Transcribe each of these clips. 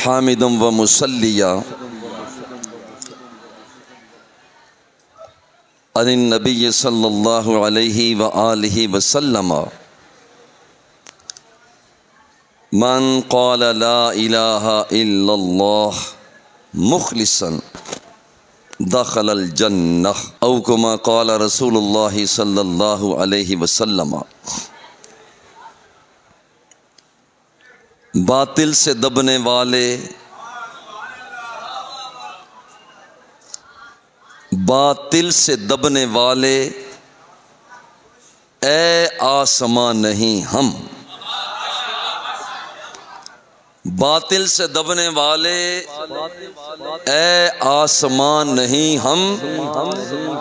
हामिदम व मुसलिया अन नबी सल्लल्लाहु अलैहि व आलिहि वसल्लम मन क़ाल ला इलाहा इल्लल्लाह मुखलिसन दखल जन्नह औ कमा क़ाल रसूलुल्लाह सल्लल्लाहु अलैहि वसल्लम बातिल से दबने वाले, बातिल से दबने वाले, ए आसमां नहीं हम। बातिल से दबने वाले, ए आसमान नहीं हम।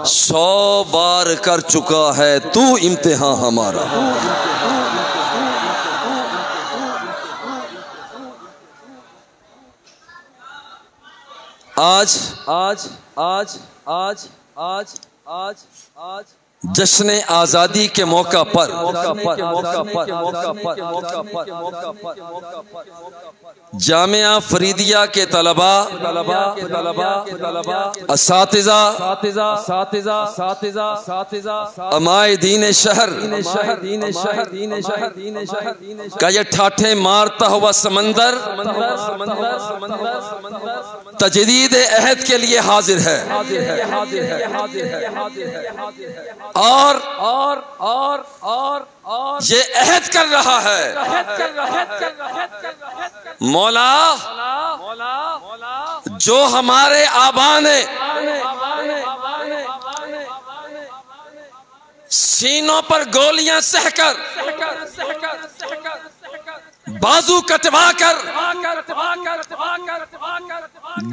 सौ बार कर चुका है तू इम्तिहान हमारा। आज आज आज आज आज आज आज जश्न आज़ादी के मौका पर। जामिया फरीदिया के तलबा तलबा तलबा तलबा सातिजा सातिजा सातिजा अमाय दीन शहर शहर दीन शहर दीन शहर दीन शहर का ये ठाठे मारता हुआ समंदर समंदर समंदर तजदीद अहद के लिए हाजिर है। और और और और और। ये अहद कर रहा है। मौला जो हमारे आबा ने सीनों पर गोलियाँ सहकर। बाजू कटवा कर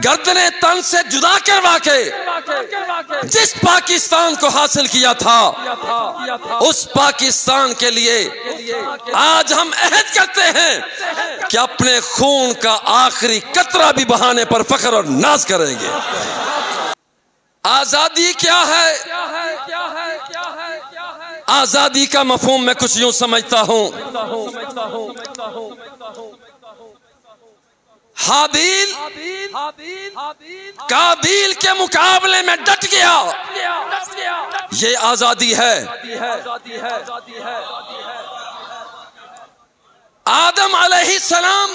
गर्दने तन से जुदा करवा के जिस पाकिस्तान को हासिल किया था, उस पाकिस्तान के लिए आज हम अहद करते हैं कि अपने खून का आखिरी कतरा भी बहाने पर फख्र और नाज करेंगे। आज़ादी क्या है? आज़ादी का मफहम मैं कुछ यूँ समझता हूँ। हाबील। काबील के मुकाबले में डट गया। ये आज़ादी है। आदम अलैहि सलाम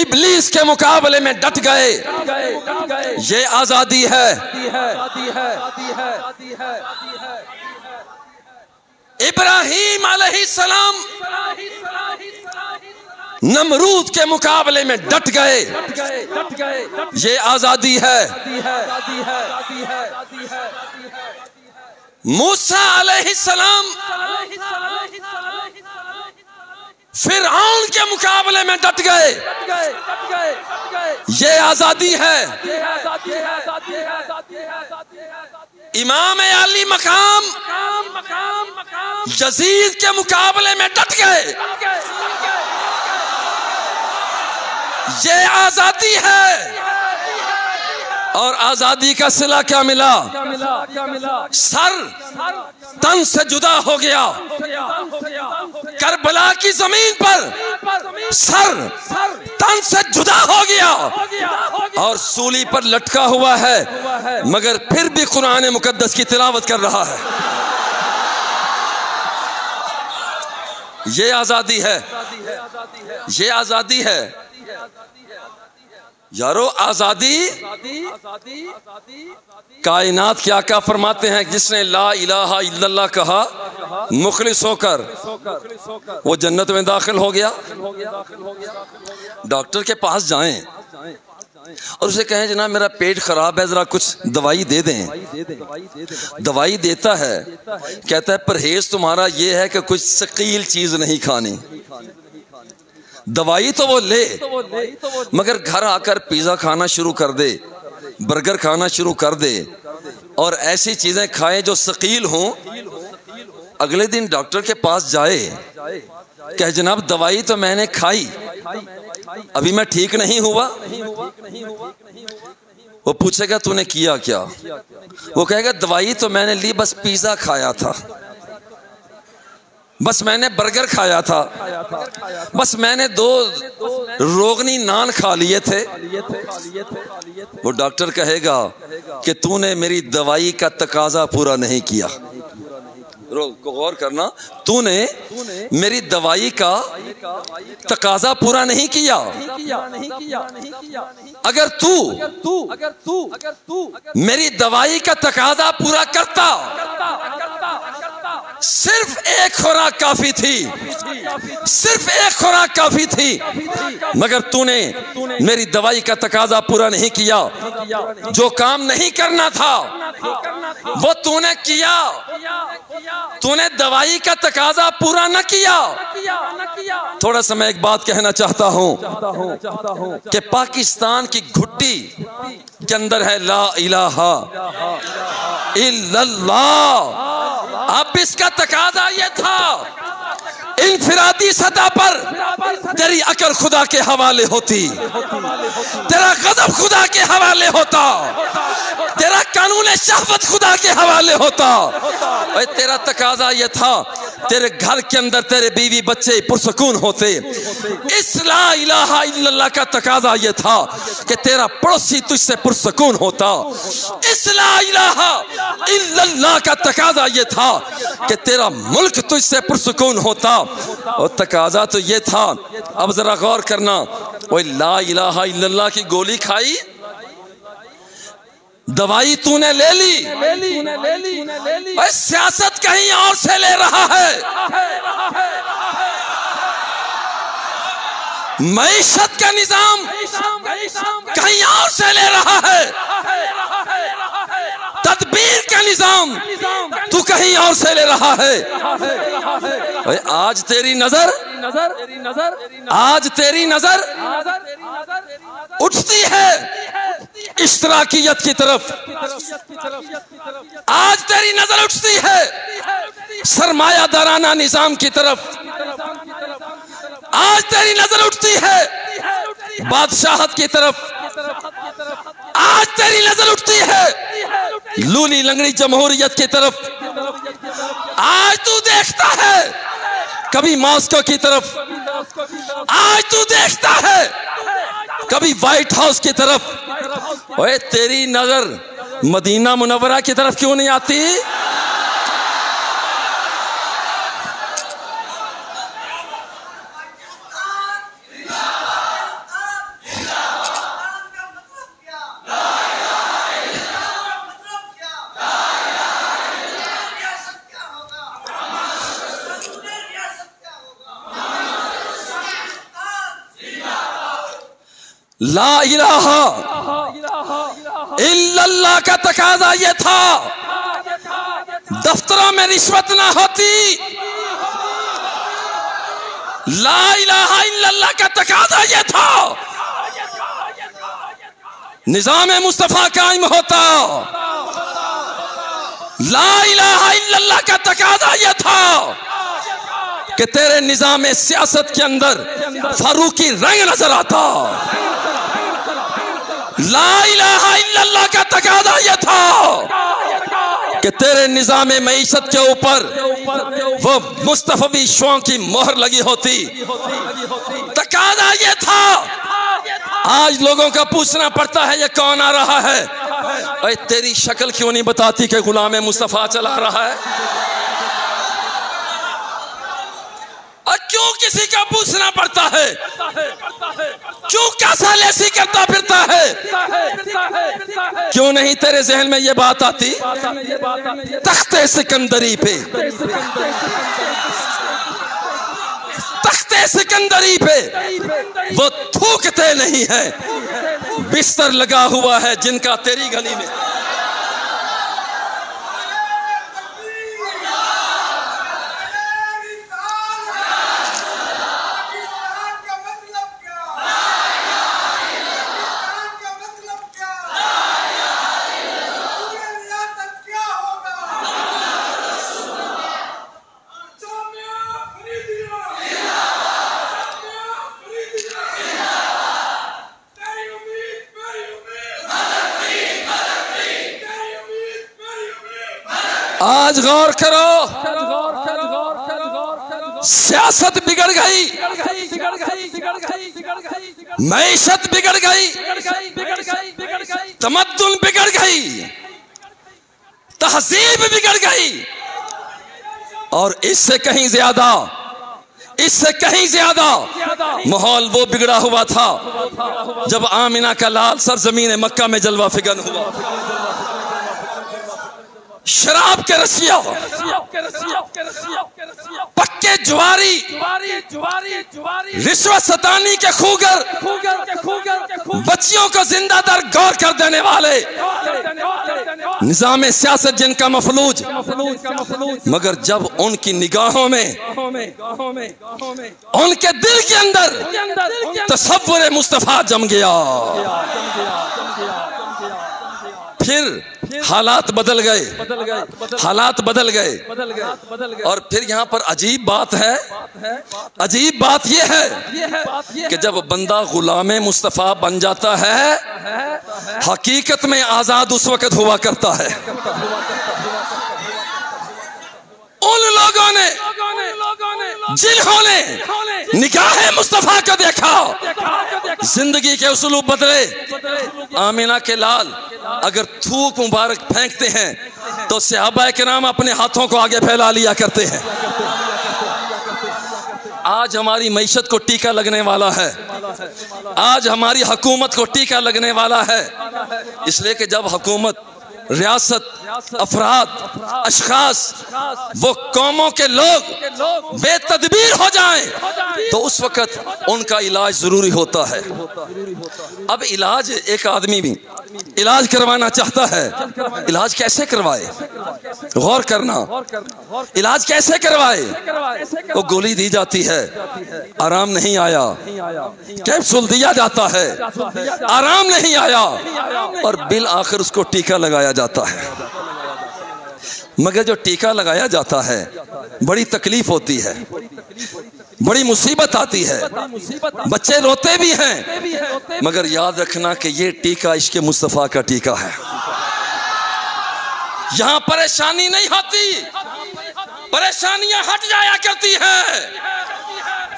इबलीस के मुकाबले में डट गए। ये आज़ादी है। इब्राहिम अलैहि सलाम नमरूद के मुकाबले में डट गए। ये आज़ादी है। मूसा अलैहि सलाम फिर के मुकाबले में डट गए। ये आज़ादी है। इमाम अली मकाम यजीद के मुकाबले में डट गए। ये आज़ादी है। और आज़ादी का सिला क्या मिला? सर तन से जुदा हो गया। करबला की ज़मीन पर सर तन से जुदा हो गया। और सूली पर लटका हुआ है, मगर फिर भी कुरान मुकद्दस की तिलावत कर रहा है। ये आज़ादी है। ये आज़ादी है। यारो आज़ादी कायनात क्या क्या फरमाते हैं? जिसने ला इलाहा इल्लल्लाह कहा, मुखलिस होकर वो जन्नत में दाखिल हो गया। डॉक्टर के पास जाएँ और उसे कहें, जनाब, मेरा पेट खराब है, जरा कुछ दवाई दे दें। दवाई देता है, कहता है, परहेज तुम्हारा ये है कि कुछ शकील चीज़ नहीं खानी। दवाई तो वो ले, मगर घर आकर पिज्जा खाना शुरू कर दे, बर्गर खाना शुरू कर दे, और ऐसी चीज़ें खाए जो शकील हों। अगले दिन डॉक्टर के पास जाए, कह, जनाब, दवाई तो मैंने खाई, अभी मैं ठीक नहीं हुआ। वो पूछेगा, तूने किया क्या? वो कहेगा, दवाई तो मैंने ली, बस पिज्जा खाया था। बस मैंने बर्गर खाया था। बस मैंने दो रोगनी नान खा लिए थे। वो डॉक्टर कहेगा कि तूने मेरी दवाई का तकाजा पूरा नहीं किया। गौर करना, तूने मेरी दवाई का तकाजा पूरा नहीं किया। अगर तू अगर तू मेरी दवाई का तकाजा पूरा करता सिर्फ़ एक खुराक काफ़ी थी। सिर्फ़ एक खुराक काफ़ी थी। मगर तूने मेरी दवाई का तकाजा पूरा नहीं किया। जो काम नहीं करना था, वो तूने किया। तूने दवाई का तकाजा पूरा न किया। थोड़ा सा मैं एक बात कहना चाहता हूँ कि पाकिस्तान की घुट्टी के अंदर है ला इलाहा इल्लल्लाह। अब इसका तकाजा ये था। इनफरादी सतह पर तेरी अकल खुदा के हवाले होती। तेरा गजब खुदा के हवाले होता। तेरा कानून शहवत खुदा के हवाले होता। तेरा तकाजा ये था। तेरे घर के अंदर तेरे बीवी बच्चे पुरसकून होते। इस ला इलाहा का तकाजा ये था कि तेरा पड़ोसी तुझसे पुरसकून होता। इस ला इलाहा का तकाजा ये था कि तेरा मुल्क तुझसे पुरसकून होता। और तकाजा तो ये था। अब जरा गौर करना वो ला इलाहा की गोली खाई? दवाई तूने ले ली? ली सियासत कहीं और से ले रहा है। मीशत का निज़ाम कहीं और से ले रहा है। तदबीर का निज़ाम तू कहीं और से ले रहा है। आज तेरी नज़र नज़र आज तेरी नज़र उठती है इस इश्तराकियत की तरफ़। आज तेरी नज़र उठती है सरमाया दराना निज़ाम की तरफ़। आज तेरी नज़र उठती है बादशाहत की तरफ़। आज तेरी नज़र उठती है लूली लंगड़ी जमहूरियत की तरफ़। आज तू देखता है। कभी मॉस्को की तरफ़। आज तू देखता है। कभी व्हाइट हाउस की तरफ़। ओए, तेरी नज़र मदीना मुनवरा की तरफ़ क्यों नहीं आती? ला इलाहा इल्लल्लाह का तकाजा ये था। दफ्तरों में रिश्वत ना होती। ला इलाहा इल्लल्लाह का तकाजा ये था। निज़ाम मुस्तफ़ा कायम होता। ला इलाहा इल्लल्लाह का तकाजा ये था। कि तेरे निज़ाम सियासत के अंदर फारूकी रंग नज़र आता। ला का तकादा यह था कि तेरे निज़ाम मीशत के ऊपर वो मुस्तफी शुओं की मोहर लगी होती। तकादा ये था। आज लोगों का पूछना पड़ता है, ये कौन आ रहा है? अरे, तेरी शक्ल क्यों नहीं बताती कि गुलाम मुस्तफ़ा चला रहा है और क्यों किसी का पूछना पड़ता है। क्यों कैसा लेसी करता फिरता है? क्यों नहीं तेरे जहन में ये बात आती? तख्ते सिकंदरी पे। तख्ते सिकंदरी पे। वो थूकते नहीं है। बिस्तर लगा हुआ है जिनका तेरी गली में। आज गौर करो। सियासत बिगड़ गई। मैशत बिगड़ गई। तमद्दुन बिगड़ गई। तहजीब बिगड़ गई। और इससे कहीं ज़्यादा, इससे कहीं ज़्यादा माहौल वो बिगड़ा हुआ था जब आमिना का लाल सर ज़मीन मक्का में जलवा फिगन हुआ। शराब के रसिया पक्के जुआरी, रिश्वत सतानी के खूगर, बच्चियों को ज़िंदा दर गौर कर देने वाले। निज़ाम सियासत जिनका मफलूज, मगर जब उनकी निगाहों में, उनके दिल के अंदर तस्वुर मुस्तफ़ा जम गया। फिर हालात बदल गए। हालात बदल गए। और फिर यहाँ पर अजीब बात है। अजीब बात यह है कि जब बंदा गुलाम मुस्तफ़ा बन जाता है, हकीकत में आज़ाद उस वक्त हुआ करता है। उन लोगों ने। जिन्होंने निकाह मुस्तफ़ा को देखा। ज़िंदगी के उसलूब बदले। आमिना के लाल, अगर थूक मुबारक फेंकते हैं तो सहाबा के नाम अपने हाथों को आगे फैला लिया करते हैं। आज हमारी मीशत को टीका लगने वाला है। आज हमारी हुकूमत को टीका लगने वाला है। इसलिए कि जब हुकूमत, रियासत अफराद, अशखास, वो कौमों के लोग बेतदबीर हो जाएँ। तो उस वक्त उनका इलाज ज़रूरी होता है। अब इलाज एक आदमी भी इलाज करवाना चाहता है। इलाज कैसे करवाए? गौर करना। इलाज कैसे करवाए? वो गोली दी जाती है। आराम नहीं आया। कैप्सूल दिया जाता है। आराम नहीं आया। और बिल आखिर उसको टीका लगाया जाता है। मगर जो टीका लगाया जाता है, बड़ी तकलीफ़ होती है, बड़ी मुसीबत आती है। बच्चे रोते भी हैं, मगर याद रखना कि ये टीका इश्क मुस्तफ़ा का टीका है। यहाँ परेशानी नहीं होती, परेशानियाँ हट जाया करती है।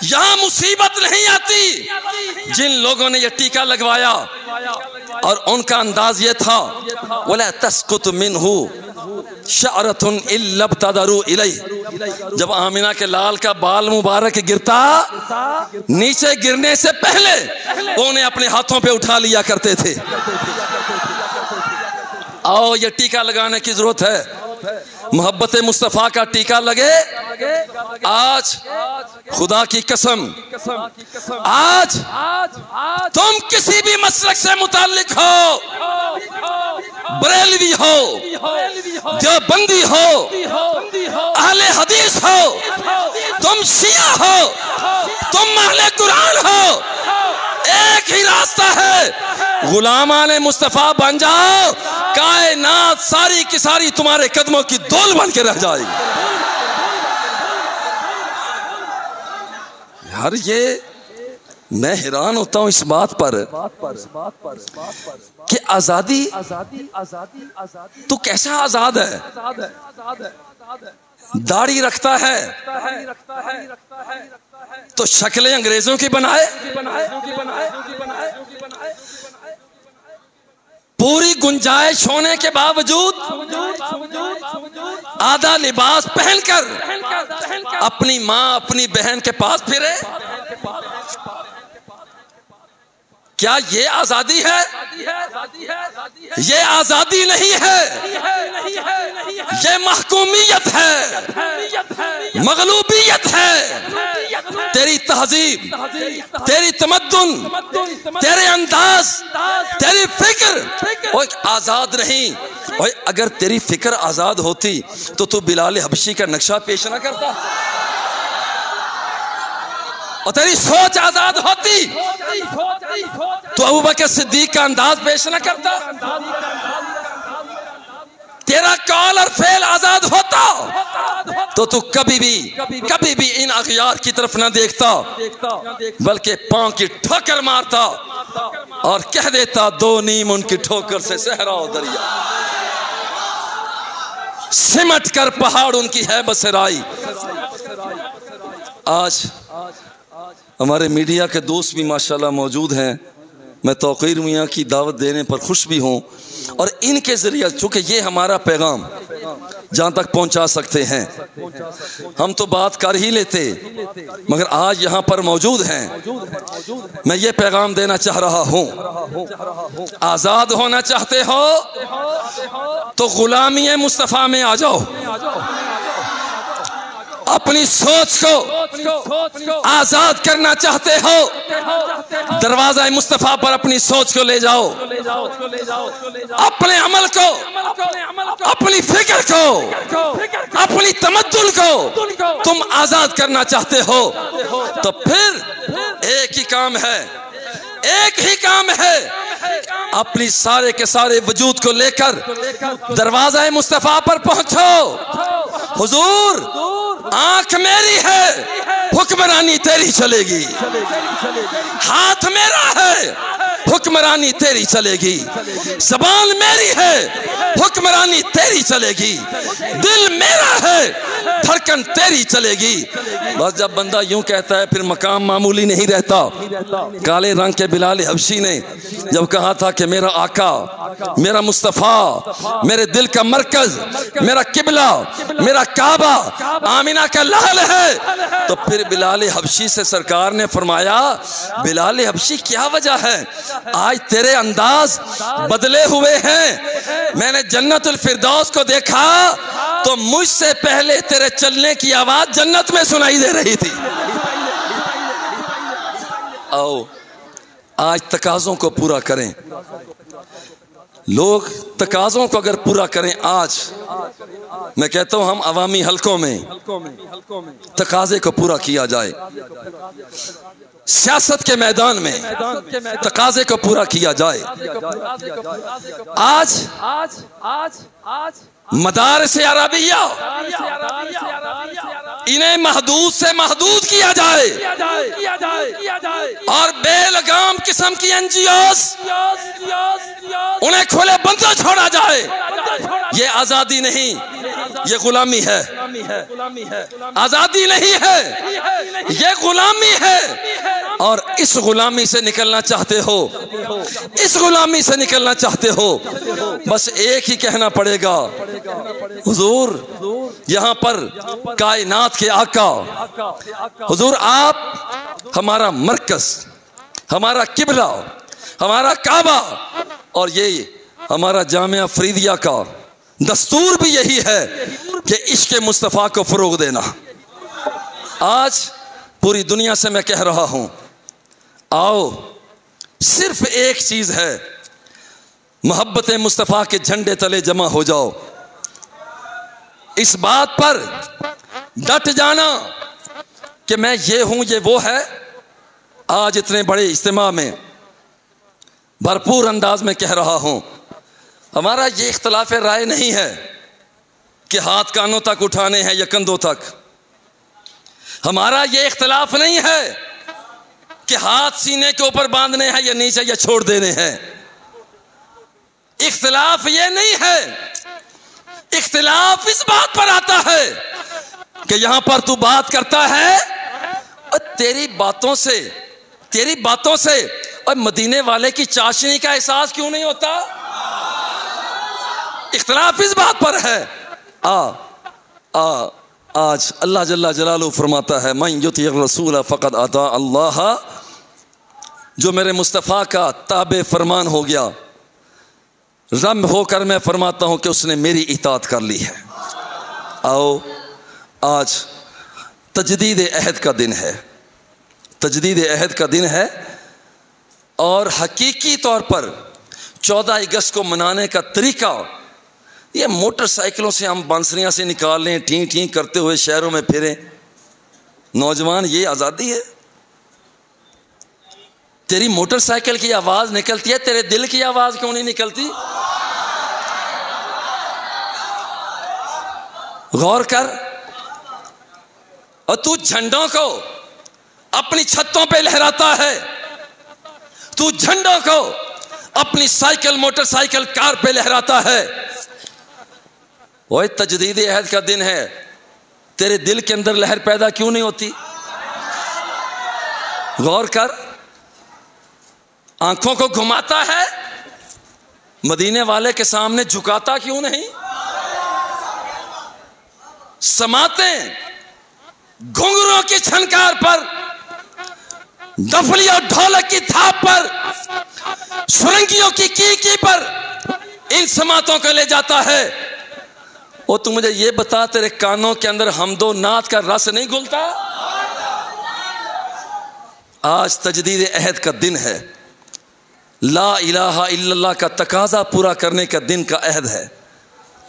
यहाँ मुसीबत नहीं आती, जिन लोगों ने यह टीका लगवाया, और उनका अंदाज ये था बोला तस्कुत मिन हूँ शारतुन तदरू जब आमिना के लाल का बाल मुबारक गिरता, नीचे गिरने से पहले उन्हें अपने हाथों पे उठा लिया करते थे। आओ, ये टीका लगाने की ज़रूरत है। मोहब्बत मुस्तफ़ा का टीका लगे। आज खुदा की कसम, आज तुम किसी भी मसलक से मुतालिक हो, बरेलवी हो जो बंदी हो, अहले हदीस हो, तुम शिया हो, तुम महले कुरान हो एक ही रास्ता है। गुलामा ने मुस्तफ़ा बन जाओ। कायनात सारी की सारी तुम्हारे कदमों की दौल बन के रह जाएगी। यार ये मैं हैरान होता हूँ इस बात पर कि आज़ादी आज़ादी तो कैसा आज़ाद है? दाढ़ी रखता है। तो शक्लें अंग्रेज़ों की बनाए। पूरी गुंजाइश होने के बावजूद आधा लिबास पहनकर अपनी माँ, अपनी बहन के पास फिरे। क्या ये आज़ादी है? ये आज़ादी नहीं है। ये महकूमियत है। मगलूबियत है। तेरी तहजीब, तेरी तमद्दुन, तेरे अंदाज, तेरी फ़िक्र आज़ाद नहीं अगर तेरी फ़िक्र आज़ाद होती तो तू बिलाल हबशी का नक्शा पेश ना करता। और तेरी सोच आज़ाद होती। तो अबू बकर सिद्दीक का अंदाज पेश न करता। तेरा कॉल और फेल आज़ाद होता। तो तू कभी भी कभी भी इन अखियार की तरफ़ ना देखता। बल्कि पाँव की ठोकर मारता और कह देता, दो नीम उनकी ठोकर से सहरा दरिया। सिमट कर पहाड़ उनकी है बसराई। आज हमारे मीडिया के दोस्त भी माशाल्लाह मौजूद हैं। मैं तोक़ीर मियाँ की दावत देने पर खुश भी हूँ। और इनके ज़रिए, चूँकि ये हमारा पैगाम, जहाँ तक पहुँचा सकते हैं। हम तो बात कर ही लेते, मगर आज यहाँ पर मौजूद हैं। मैं ये पैगाम देना चाह रहा हूँ। आज़ाद होना चाहते हो तो गुलामी मुस्तफ़ा में आ जाओ। अपनी सोच को आज़ाद करना चाहते हो। दरवाज़ा मुस्तफ़ा पर, अपनी सोच को ले जाओ। अपने अमल को, अपनी फ़िक्र को, अपनी तमद्दुल को तुम आज़ाद करना चाहते हो। तो फिर एक ही काम है, एक ही काम है, अपनी सारे के सारे वजूद को लेकर दरवाज़ा मुस्तफ़ा पर पहुंचो। हुजूर आँख मेरी है हुक्मरानी तेरी चलेगी। हाथ मेरा है हुक्मरानी तेरी चलेगी। जबान मेरी है, हुक्मरानी तेरी चलेगी। दिल मेरा है, धड़कन तेरी चलेगी। बस जब बंदा यूँ कहता है, फिर मकाम मामूली नहीं रहता। काले रंग के बिलाल हबशी ने जब कहा था कि मेरा आका, मेरा मुस्तफ़ा, मेरे दिल का मरकज, मेरा किबला, मेरा काबा, आमिना का लाल है। तो फिर बिलाल हबशी से सरकार ने फरमाया, बिलाल हबशी, क्या वजह है? आज तेरे अंदाज बदले हुए हैं। मैंने जन्नतुल फिरदौस को देखा तो मुझसे पहले तेरे चलने की आवाज़ जन्नत में सुनाई दे रही थी। आओ, आज तकाजों को पूरा करें। लोग तकाजों को अगर पूरा करें आज, मैं कहता हूँ हम अवामी हलकों में, तकाजे को पूरा किया जाए। सियासत के मैदान में तकाजे को पूरा किया जाए। आज आज आज आज मदार से अरबिया। इन्हें महदूद से महदूद किया जाए। और बेलगाम किस्म की एनजीओ उन्हें खुले बंदर छोड़ा जाए। ये आज़ादी नहीं, ये गुलामी है। आज़ादी नहीं है, ये गुलामी है। और इस गुलामी से निकलना चाहते हो, इस गुलामी से निकलना चाहते हो, बस एक ही कहना पड़ेगा हुजूर, यहाँ पर कायनात के आका। हुजूर, आप हमारा मरकज, हमारा किबला, हमारा काबा और ये हमारा जामिया फरीदिया का दस्तूर भी यही है कि इश्क मुस्तफ़ा को फ़रोग देना। आज पूरी दुनिया से मैं कह रहा हूँ, आओ, सिर्फ़ एक चीज़ है, मोहब्बत मुस्तफ़ा के झंडे तले जमा हो जाओ। इस बात पर डट जाना कि मैं ये हूँ, ये वो है। आज इतने बड़े इज्तम में भरपूर अंदाज में कह रहा हूँ, हमारा ये इख्तलाफ राय नहीं है कि हाथ कानों तक उठाने हैं या कंधों तक। हमारा ये इख्तलाफ नहीं है कि हाथ सीने के ऊपर बांधने हैं या नीचे या छोड़ देने हैं। इख्तलाफ ये नहीं है इख्तलाफ इस बात पर आता है कि यहाँ पर तू बात करता है, और तेरी बातों से, तेरी बातों से, और मदीने वाले की चाशनी का एहसास क्यों नहीं होता? इख्तलाफ इस बात पर है। आ आ, आज अल्लाह जल्ला जलालू फरमाता है मैं युति रसूल फ़कत आता अल्लाह, जो मेरे मुस्तफ़ा का ताब फरमान हो गया रम होकर मैं फरमाता हूँ कि उसने मेरी इतात कर ली है। आओ, आज तजदीद अहद का दिन है। तजदीद अहद का दिन है और हकीकी तौर पर चौदह अगस्त को मनाने का तरीका, ये मोटरसाइकिलों से हम बांसरियाँ से निकाल लें ठी ठी करते हुए शहरों में फिरें। नौजवान, ये आज़ादी है। तेरी मोटरसाइकिल की आवाज़ निकलती है, तेरे दिल की आवाज़ क्यों नहीं निकलती? गौर कर और तू झंडों को अपनी छतों पे लहराता है। तू झंडों को अपनी साइकिल, मोटरसाइकिल, कार पे लहराता है। वही तजदीद अहद का दिन है। तेरे दिल के अंदर लहर पैदा क्यों नहीं होती? गौर कर, आँखों को घुमाता है, मदीने वाले के सामने झुकाता क्यों नहीं? समाते घुंगरों की छनकार पर डफली और ढोलक की थाप पर, सुरंगियों की की की पर इन समातों को ले जाता है। वो तू मुझे ये बता, तेरे कानों के अंदर हम दो नाथ का रस नहीं घुलता? आज तजदीद अहद का दिन है। ला इलाहा इल्लल्लाह का तकाजा पूरा करने का दिन का अहद है।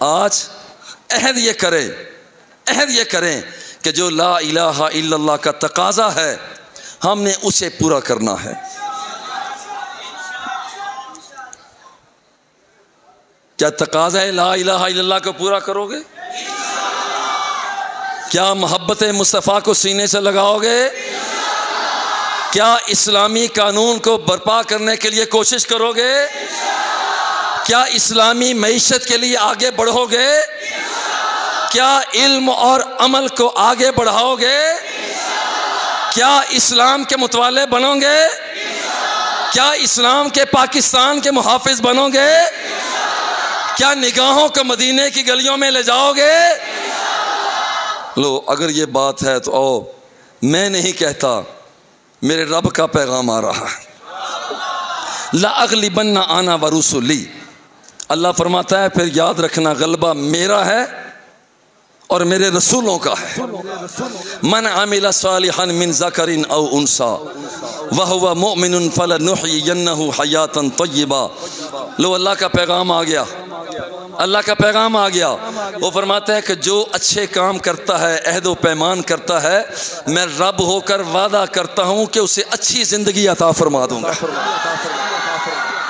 आज अहद ये करें अहद ये करें कि जो ला इलाहा का तकाजा है, हमने उसे पूरा करना है। क्या तकाजा है ला इलाहा को पूरा करोगे? क्या मोहब्बत मुस्तफ़ा को सीने से लगाओगे? क्या इस्लामी कानून को बर्पा करने के लिए कोशिश करोगे? क्या इस्लामी मीशत के लिए आगे बढ़ोगे? क्या इल्म और अमल को आगे बढ़ाओगे? क्या इस्लाम के मुतवाले बनोगे? क्या इस्लाम के पाकिस्तान के मुहाफिज बनोगे? क्या निगाहों को मदीने की गलियों में ले जाओगे? लो, अगर ये बात है तो ओ मैं नहीं कहता, मेरे रब का पैगाम आ रहा है। ला अगली बनना आना वरूसुली अल्लाह फरमाता है, फिर याद रखना, गलबा मेरा है और मेरे रसूलों का है। मन आमिला सालिहन मिन जकरिन औ उनसा। वह हुआ मोमिन फल नुहयन्नहु हयातन तय्यबा। लो, अल्लाह का पैगाम आ गया। अल्लाह का पैगाम आ गया। वो फरमाता है कि जो अच्छे काम करता है, अहद पैमान करता है, मैं रब होकर वादा करता हूँ कि उसे अच्छी ज़िंदगी अता फरमा दूँगा।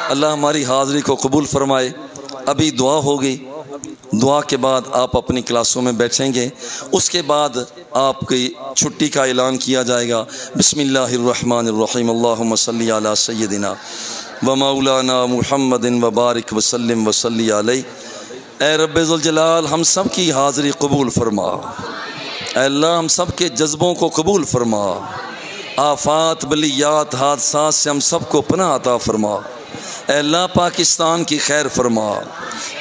अल्लाह हमारी हाज़री को कबूल फरमाए। अभी दुआ होगी दुआ के बाद आप अपनी क्लासों में बैठेंगे। उसके बाद आपकी छुट्टी का ऐलान किया जाएगा। बिसमीम सैदिना व मौलाना मुहम्मद वबारक वसलम वसली रबाल हम सब की हाज़री कबूल फरमा। अल्लाह, हम सब के जज्बों को कबूल फरमा। आफात, बलियात, हादसा से हम सबको पना अता फरमा। अल्लाह पाकिस्तान की खैर फरमा।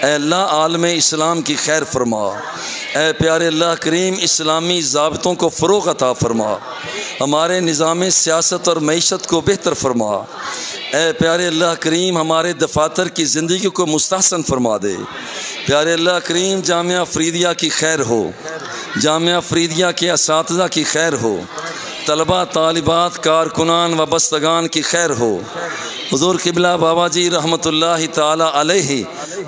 अल्लाह आलम इस्लाम की खैर फरमा। ए प्यारे अल्लाह करीम, इस्लामी जबतों को फ़रोग अता फरमा। हमारे निज़ाम सियासत और मीशत को बेहतर फरमा। ए प्यारे अल्लाह करीम, हमारे दफातर की ज़िंदगी को मुस्तसन फरमा दे। प्यारे अल्लाह करीम, जामिया फ़रीदिया की खैर हो। जामिया फ़रीदिया के इस की खैर हो। तलबा, तालिबात, कारकुनान व बस्तगान की खैर हो। हजूर किबला बाबा जी रहमत ताला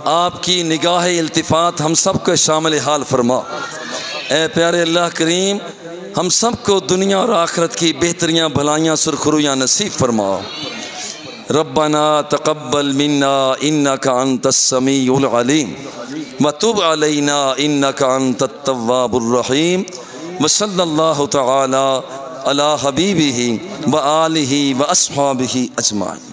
आपकी निगाह इल्तिफ़ात हम सबको शामिल हाल फरमा। ए प्यारे अल्लाह करीम, हम सबको दुनिया और आखरत की बेहतरियाँ, भलाइयाँ, सुरखरुयाँ नसीब फरमाओ। रब्बना तकब्बल मिन्ना इन्ना का अंतसमीम वतुब अलैना इन्ना का अंतवाबुर्रहीम वसल्ला तला हबीबी व आलिhi व असहाबिhi अजमाइन।